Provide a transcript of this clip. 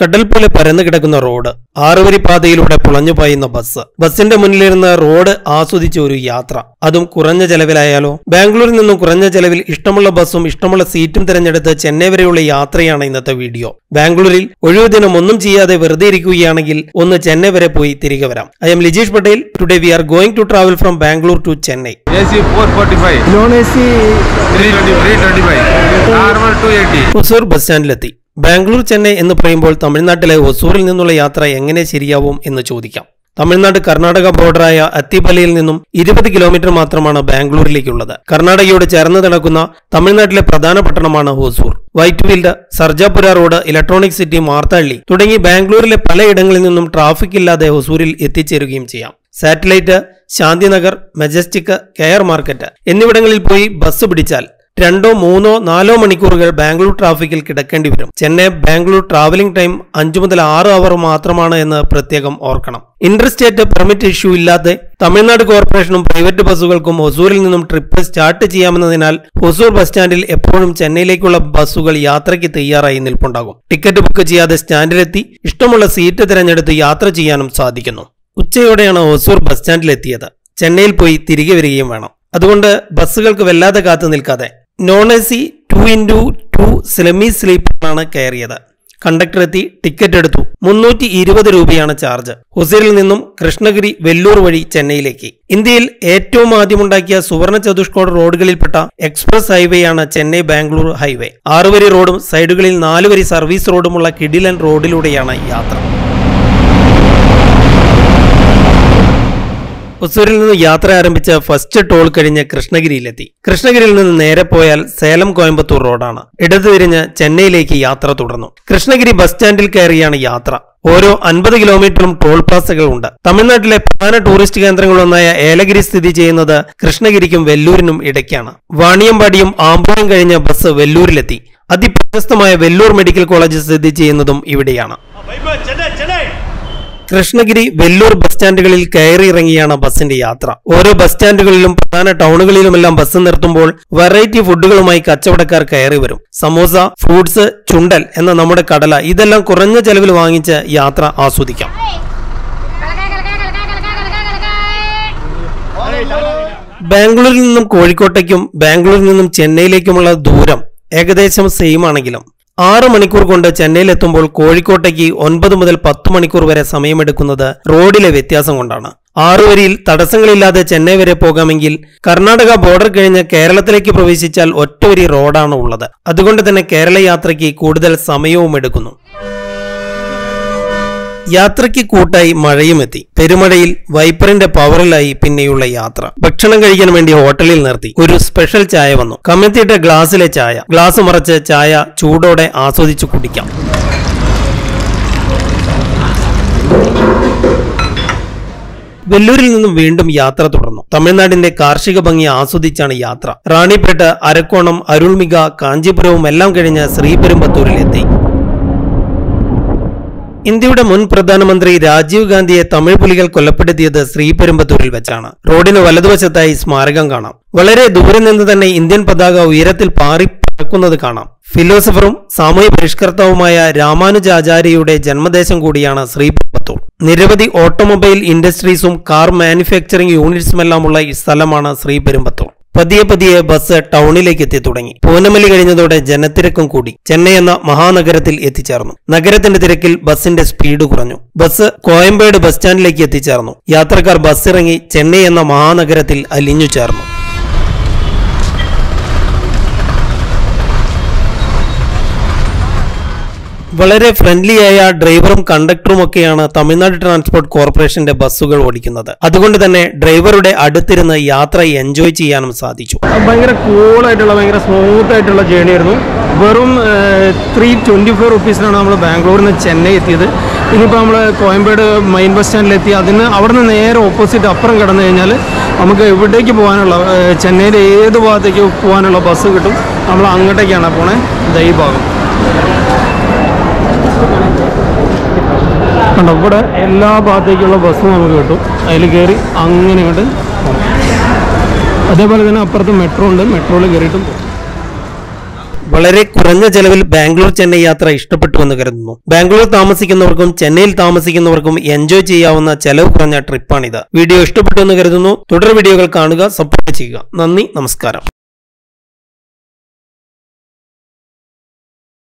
കടൽ പോലെ പരന്നു കിടക്കുന്ന റോഡ് ആറുവരി പാതയിലൂടെ പുളഞ്ഞു പായുന്ന ബസ്. ബസിന്റെ മുന്നിലിരുന്ന് റോഡ് ആസ്വദിച്ച ഒരു യാത്ര. അതും കുറഞ്ഞ ചെലവിലായാലോ? ബാംഗ്ലൂരിൽ നിന്നും കുറഞ്ഞ ചെലവിൽ ഇഷ്ടമുള്ള ബസ്സും ഇഷ്ടമുള്ള സീറ്റും തിരഞ്ഞെടുത്ത് ചെന്നൈ വരെയുള്ള യാത്രയാണ് ഇന്നത്തെ വീഡിയോ. ബാംഗ്ലൂരിൽ ഒഴിവു ദിനം ഒന്നും ചെയ്യാതെ വെറുതെ ഇരിക്കുകയാണെങ്കിൽ ഒന്ന് ചെന്നൈ വരെ പോയി തിരികെ വരാം. I'm Lijeesh Patel. Today we are going to travel from Bangalore to Chennai. Hosur 445, non A 320, 325, normal 280. Hosur bus സ്റ്റാൻഡിലെത്തി. Bangalore Chennai എന്ന് പറയുമ്പോൾ തമിഴ്നാട്ടിലെ ഒസൂറിൽ നിന്നുള്ള യാത്ര എങ്ങനെ ശരിയാവും എന്ന് ചോദിക്കാം. തമിഴ്നാട് കർണാടക ബോർഡറായ അത്തിപ്പലയിൽ നിന്നും ഇരുപത് കിലോമീറ്റർ മാത്രമാണ് ബാംഗ്ലൂരിലേക്കുള്ളത്. കർണാടകയോട് ചേർന്ന് നടക്കുന്ന തമിഴ്നാട്ടിലെ പ്രധാന പട്ടണമാണ് Hosur Whitefield Sarjapura road electronic city Marathahalli തുടങ്ങി ബാംഗ്ലൂരിലെ പലയിടങ്ങളിൽ നിന്നും ട്രാഫിക് ഇല്ലാതെ ഹൊസൂരിൽ എത്തിച്ചേരുകയും ചെയ്യാം. Satellite Shantinagar majestic K R market എന്നിവിടങ്ങളിൽ പോയി ബസ് പിടിച്ചാൽ രണ്ടോ മൂന്നോ നാലോ മണിക്കൂറുകൾ ബാംഗ്ലൂർ ട്രാഫിക്കിൽ കിടക്കേണ്ടി വരും. ചെന്നൈ ബാംഗ്ലൂർ ട്രാവലിംഗ് ടൈം അഞ്ചു മുതൽ ആറ് അവർ മാത്രമാണ് എന്ന് പ്രത്യേകം ഓർക്കണം. ഇന്റർസ്റ്റേറ്റ് പെർമിറ്റ് ഇഷ്യൂ ഇല്ലാതെ തമിഴ്നാട് കോർപ്പറേഷനും പ്രൈവറ്റ് ബസ്സുകൾക്കും ഹൊസൂരിൽ നിന്നും ട്രിപ്പ് സ്റ്റാർട്ട് ചെയ്യാമെന്നതിനാൽ ഹൊസൂർ ബസ് സ്റ്റാൻഡിൽ എപ്പോഴും ചെന്നൈയിലേക്കുള്ള ബസ്സുകൾ യാത്രയ്ക്ക് തയ്യാറായി നിൽപ്പുണ്ടാകും. ടിക്കറ്റ് ബുക്ക് ചെയ്യാതെ സ്റ്റാൻഡിലെത്തി ഇഷ്ടമുള്ള സീറ്റ് തിരഞ്ഞെടുത്ത് യാത്ര ചെയ്യാനും സാധിക്കുന്നു. ഉച്ചയോടെയാണ് ഹൊസൂർ ബസ് സ്റ്റാൻഡിലെത്തിയത് ചെന്നൈയിൽ പോയി തിരികെ വരികയും വേണം. അതുകൊണ്ട് ബസ്സുകൾക്ക് വല്ലാതെ കാത്തു നിൽക്കാതെ non A C two into two semi സ്ലീപ്പറാണ് കയറിയത്. കണ്ടക്ടർ എത്തി ടിക്കറ്റ് എടുത്തു. മുന്നൂറ്റി ഇരുപത് രൂപയാണ് ചാർജ് ഹുസൈനിൽ നിന്നും കൃഷ്ണഗിരി വെല്ലൂർ വഴി ചെന്നൈയിലേക്ക്. ഇന്ത്യയിൽ ഏറ്റവും ആദ്യമുണ്ടാക്കിയ സുവർണ ചതുഷ്കോട് റോഡുകളിൽപ്പെട്ട എക്സ്പ്രസ് ഹൈവേയാണ് ചെന്നൈ ബാംഗ്ലൂർ ഹൈവേ. ആറുവരി റോഡും സൈഡുകളിൽ നാലുവരി സർവീസ് റോഡുമുള്ള കിഡിലൻ റോഡിലൂടെയാണ് യാത്ര. ഒസൂരിൽ നിന്ന് യാത്ര ആരംഭിച്ച ഫസ്റ്റ് ടോൾ കഴിഞ്ഞ് കൃഷ്ണഗിരിയിലെത്തി. കൃഷ്ണഗിരിയിൽ നിന്ന് നേരെ പോയാൽ സേലം കോയമ്പത്തൂർ റോഡാണ്. ഇടതു തിരിഞ്ഞ് ചെന്നൈയിലേക്ക് യാത്ര തുടർന്നു. കൃഷ്ണഗിരി ബസ് സ്റ്റാൻഡിൽ കയറിയാണ് യാത്ര. ഓരോ അൻപത് കിലോമീറ്ററും ടോൾ പ്ലാസകൾ ഉണ്ട്. തമിഴ്നാട്ടിലെ പ്രധാന ടൂറിസ്റ്റ് കേന്ദ്രങ്ങളൊന്നായ ഏലഗിരി സ്ഥിതി ചെയ്യുന്നത് കൃഷ്ണഗിരിക്കും വെല്ലൂരിനും ഇടയ്ക്കാണ്. വാണിയമ്പാടിയും ആമ്പൂരും കഴിഞ്ഞ ബസ് വെല്ലൂരിലെത്തി. അതിപ്രശസ്തമായ വെല്ലൂർ മെഡിക്കൽ കോളേജ് സ്ഥിതി ചെയ്യുന്നതും ഇവിടെയാണ്. കൃഷ്ണഗിരി വെല്ലൂർ ബസ് സ്റ്റാൻഡുകളിൽ കയറി ഇറങ്ങിയാണ് ബസിന്റെ യാത്ര. ഓരോ ബസ് സ്റ്റാൻഡുകളിലും പ്രധാന ടൗണുകളിലുമെല്ലാം ബസ് നിർത്തുമ്പോൾ വെറൈറ്റി ഫുഡുകളുമായി കച്ചവടക്കാർ കയറി വരും. സമോസ ഫ്രൂട്ട്സ് ചുണ്ടൽ എന്ന നമ്മുടെ കടല ഇതെല്ലാം കുറഞ്ഞ ചെലവിൽ വാങ്ങിച്ച് യാത്ര ആസ്വദിക്കാം. ബാംഗ്ലൂരിൽ നിന്നും കോഴിക്കോട്ടേക്കും ബാംഗ്ലൂരിൽ നിന്നും ചെന്നൈയിലേക്കുമുള്ള ദൂരം ഏകദേശം സെയിം ആണെങ്കിലും. ആറ് മണിക്കൂർ കൊണ്ട് ചെന്നൈയിലെത്തുമ്പോൾ കോഴിക്കോട്ടേക്ക് ഒൻപത് മുതൽ പത്ത് മണിക്കൂർ വരെ സമയമെടുക്കുന്നത് റോഡിലെ വ്യത്യാസം കൊണ്ടാണ്. ആറുവരിയിൽ തടസ്സങ്ങളില്ലാതെ ചെന്നൈ വരെ പോകാമെങ്കിൽ കർണാടക ബോർഡർ കഴിഞ്ഞ് കേരളത്തിലേക്ക് പ്രവേശിച്ചാൽ ഒറ്റവരി റോഡാണ് ഉള്ളത്. അതുകൊണ്ട് തന്നെ കേരള യാത്രയ്ക്ക് കൂടുതൽ സമയവും എടുക്കുന്നു. യാത്രയ്ക്ക് കൂട്ടായി മഴയും എത്തി. പെരുമഴയിൽ വൈപ്പറിന്റെ പവറിലായി പിന്നെയുള്ള യാത്ര. ഭക്ഷണം കഴിക്കാൻ വേണ്ടി ഹോട്ടലിൽ നിർത്തി. ഒരു സ്പെഷ്യൽ ചായ വന്നു. കമ്മെത്തിയിട്ട ഗ്ലാസ്സിലെ ചായ. ഗ്ലാസ് മറച്ച് ചായ ചൂടോടെ ആസ്വദിച്ചു കുടിക്കാം. വെല്ലൂരിൽ നിന്നും വീണ്ടും യാത്ര തുടർന്നു. തമിഴ്നാടിന്റെ കാർഷിക ഭംഗി ആസ്വദിച്ചാണ് യാത്ര. റാണിപ്പേട്ട് അരക്കോണം അരുൾമിക കാഞ്ചീപുരവും എല്ലാം കഴിഞ്ഞ് ശ്രീപെരുമ്പത്തൂരിൽ എത്തി ഇന്ത്യയുടെ മുൻ പ്രധാനമന്ത്രി രാജീവ് ഗാന്ധിയെ തമിഴ് പുലികൾ കൊലപ്പെടുത്തിയത് ശ്രീപെരുമ്പത്തൂരിൽ വെച്ചാണ്. റോഡിന് വലതുവശത്തായി സ്മാരകം കാണാം. വളരെ ദൂരെ നിന്ന് തന്നെ ഇന്ത്യൻ പതാക ഉയരത്തിൽ പാറി പറക്കുന്നത് കാണാം. ഫിലോസഫറും സാമൂഹ്യ പരിഷ്കർത്താവുമായ രാമാനുജാചാര്യയുടെ ജന്മദേശം കൂടിയാണ് ശ്രീപെരുമ്പത്തൂർ. നിരവധി ഓട്ടോമൊബൈൽ ഇൻഡസ്ട്രീസും കാർ മാനുഫാക്ചറിംഗ് യൂണിറ്റ്സുമെല്ലാമുള്ള സ്ഥലമാണ് ശ്രീപെരുമ്പത്തൂർ. പതിയെ പതിയെ ബസ് ടൗണിലേക്ക് എത്തി തുടങ്ങി. പൂനമലി കഴിഞ്ഞതോടെ ജനത്തിരക്കും കൂടി. ചെന്നൈ എന്ന മഹാനഗരത്തിൽ എത്തിച്ചേർന്നു. നഗരത്തിന്റെ തിരക്കിൽ ബസിന്റെ സ്പീഡ് കുറഞ്ഞു. ബസ് കോയമ്പേട് ബസ് സ്റ്റാൻഡിലേക്ക് എത്തിച്ചേർന്നു. യാത്രക്കാർ ബസ് ഇറങ്ങി ചെന്നൈ എന്ന മഹാനഗരത്തിൽ അലിഞ്ഞു ചേർന്നു വളരെ ഫ്രണ്ട്ലിയായ ഡ്രൈവറും കണ്ടക്ടറും ഒക്കെയാണ് തമിഴ്നാട് ട്രാൻസ്പോർട്ട് കോർപ്പറേഷന്റെ ബസ്സുകൾ ഓടിക്കുന്നത്. അതുകൊണ്ട് തന്നെ ഡ്രൈവറുടെ അടുത്തിരുന്ന് യാത്ര എൻജോയ് ചെയ്യാനും സാധിച്ചു. ഭയങ്കര കൂളായിട്ടുള്ള ഭയങ്കര സ്മൂത്ത് ആയിട്ടുള്ള ജേണി ആയിരുന്നു. വെറും ത്രീ ട്വന്റി ഫോർ റുപ്പീസിനാണ് നമ്മൾ ബാംഗ്ലൂരിൽ നിന്ന് ചെന്നൈ എത്തിയത്. ഇനിയിപ്പോൾ നമ്മൾ കോയമ്പേട് മെയിൻ ബസ് സ്റ്റാൻഡിലെത്തി അതിന് അവിടെ നിന്ന് നേരെ ഓപ്പോസിറ്റ് അപ്പുറം കടന്നു കഴിഞ്ഞാൽ നമുക്ക് എവിടേക്ക് പോകാനുള്ള ചെന്നൈയിലെ ഏത് ഭാഗത്തേക്ക് പോകാനുള്ള ബസ് കിട്ടും നമ്മൾ അങ്ങോട്ടേക്കാണ് പോണേ ദൈവം കണ്ടോ ഇവിടെ എല്ലാ ഭാഗത്തേക്കുള്ള ബസ് നമുക്ക് കിട്ടും. അതിൽ കയറി അങ്ങനെ കണ്ട് അതേപോലെ തന്നെ അപ്പുറത്ത് മെട്രോ ഉണ്ട്. മെട്രോയിൽ കയറിയിട്ടും പോകും വളരെ കുറഞ്ഞ ചെലവിൽ ബാംഗ്ലൂർ ചെന്നൈ യാത്ര ഇഷ്ടപ്പെട്ടു എന്ന് കരുതുന്നു. ബാംഗ്ലൂർ താമസിക്കുന്നവർക്കും ചെന്നൈയിൽ താമസിക്കുന്നവർക്കും എൻജോയ് ചെയ്യാവുന്ന ചെലവ് കുറഞ്ഞ ട്രിപ്പാണിത് വീഡിയോ ഇഷ്ടപ്പെട്ടു എന്ന് കരുതുന്നു. തുടർ വീഡിയോകൾ കാണുക സപ്പോർട്ട് ചെയ്യുക. നന്ദി നമസ്കാരം.